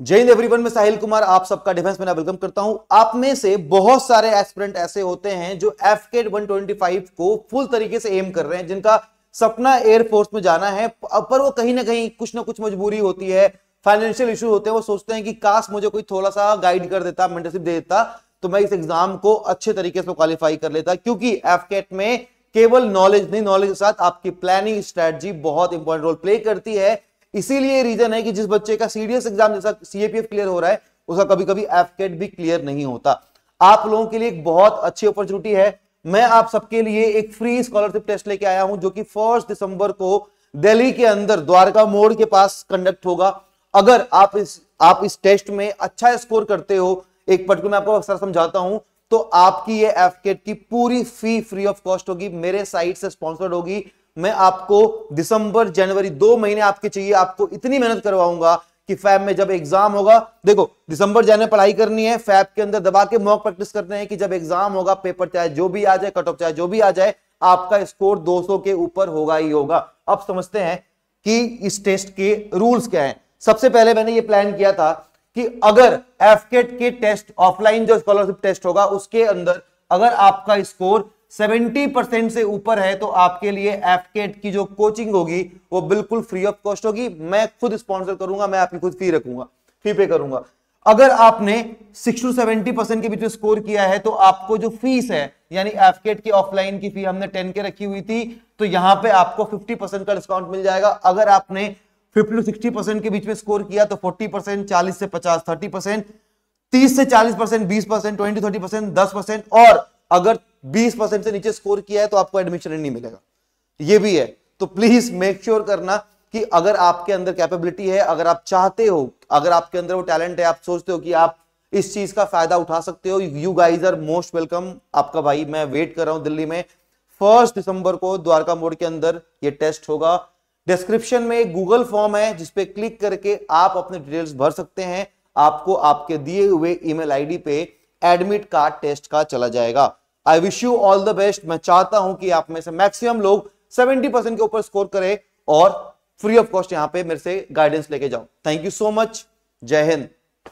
जय हिंद एवरीवन, मैं साहिल कुमार आप सबका डिफेंस में वेलकम करता हूँ। आप में से बहुत सारे एस्पिरेंट ऐसे होते हैं जो एफ़ के वन को फुल तरीके से एम कर रहे हैं, जिनका सपना एयरफोर्स में जाना है। पर वो कहीं ना कहीं कुछ ना कुछ मजबूरी होती है फाइनेंशियल इशू होते हैं, वो सोचते हैं कि काश मुझे कोई थोड़ा सा गाइड कर देता मेंटरशिप दे देता तो मैं इस एग्ज़ाम को अच्छे तरीके से क्वालिफाई कर लेता, क्योंकि एफ़ में केवल नॉलेज नहीं नॉलेज के साथ आपकी प्लानिंग स्ट्रेटजी बहुत इंपॉर्टेंट रोल प्ले करती है। इसीलिए रीजन है कि जिस बच्चे का सीडीएस एग्ज़ाम जैसा सीएपीएफ क्लियर हो रहा है, उसका कभी कभी एफकेट भी क्लियर नहीं होता। आप लोगों के लिए एक बहुत अच्छी अपॉर्चुनिटी है। मैं आप सबके लिए एक फ्री स्कॉलरशिप टेस्ट लेके आया हूँ, जो कि फ़र्स्ट दिसंबर को दिल्ली के अंदर द्वारका मोड़ के पास कंडक्ट होगा। अगर आप इस आप इस टेस्ट में अच्छा स्कोर करते हो, एक पर्टिकुलर मैं आपको अक्सर समझाता हूँ तो आपकी ये एफकेट की पूरी फ़ी फ्री ऑफ़ कॉस्ट होगी, मेरे साइट से स्पॉन्सर्ड होगी। मैं आपको दिसंबर, जनवरी दो महीने आपके चाहिए, आपको इतनी मेहनत करवाऊँगा कि फैब में जब एग्ज़ाम होगा, देखो, दिसंबर जाने पढ़ाई करनी है, फैब के अंदर दबा के मॉक प्रैक्टिस करने हैं कि जब एग्ज़ाम होगा पेपर चाहे जो भी आ जाए कट ऑफ़ चाहे जो भी आ जाए, आपका स्कोर 200 के ऊपर होगा ही होगा। अब समझते हैं कि इस टेस्ट के रूल्स क्या हैं। सबसे पहले मैंने ये प्लान किया था कि अगर एफकेट के टेस्ट ऑफलाइन जो स्कॉलरशिप टेस्ट होगा, उसके अंदर अगर आपका स्कोर 70 परसेंट से ऊपर है तो आपके लिए एफकेट की जो कोचिंग होगी, वो बिल्कुल फ्री ऑफ़ कॉस्ट होगी। मैं खुद स्पॉन्सर करूँगा, मैं आपकी खुद फ़ी रखूँगा फ़ी पे करूँगा। अगर आपने 6 टू 70 परसेंट के बीच में स्कोर किया है तो आपको जो फ़ीस है, यानी एफकेट की ऑफलाइन की फ़ी हमने 10 के रखी हुई थी तो यहाँ पे आपको 50 परसेंट का डिस्काउंट मिल जाएगा। अगर आपने 50 टू 60 परसेंट के बीच में स्कोर किया तो 40 परसेंट चालीस से 50 30 परसेंट तीस से 40 परसेंट बीस परसेंट ट्वेंटी थर्टी परसेंट दस परसेंट और अगर 20 परसेंट से नीचे स्कोर किया है तो आपको एडमिशन नहीं मिलेगा। ये भी है। तो प्लीज़ मेक श्योर करना कि अगर आपके अंदर कैपेबिलिटी है, अगर आप चाहते हो, अगर आपके अंदर वो टैलेंट है, आप सोचते हो कि आप इस चीज़ का फ़ायदा उठा सकते हो you guys are most welcome आपका भाई, मैं वेट कर रहा हूँ दिल्ली में। फ़र्स्ट दिसंबर को द्वारका मोड़ के अंदर ये टेस्ट होगा। डिस्क्रिप्शन में एक गूगल फॉर्म है जिसपे क्लिक करके आप अपने डिटेल्स भर सकते हैं। आपको आपके दिए हुए ईमेल आईडी पे एडमिट कार्ड टेस्ट का चला जाएगा। I wish you all the best मैं चाहता हूँ कि आप में से मैक्सिमम लोग 70 परसेंट के ऊपर स्कोर करें और फ्री ऑफ़ कॉस्ट यहाँ पे मेरे से गाइडेंस लेके जाओ. थैंक यू सो मच जय हिंद.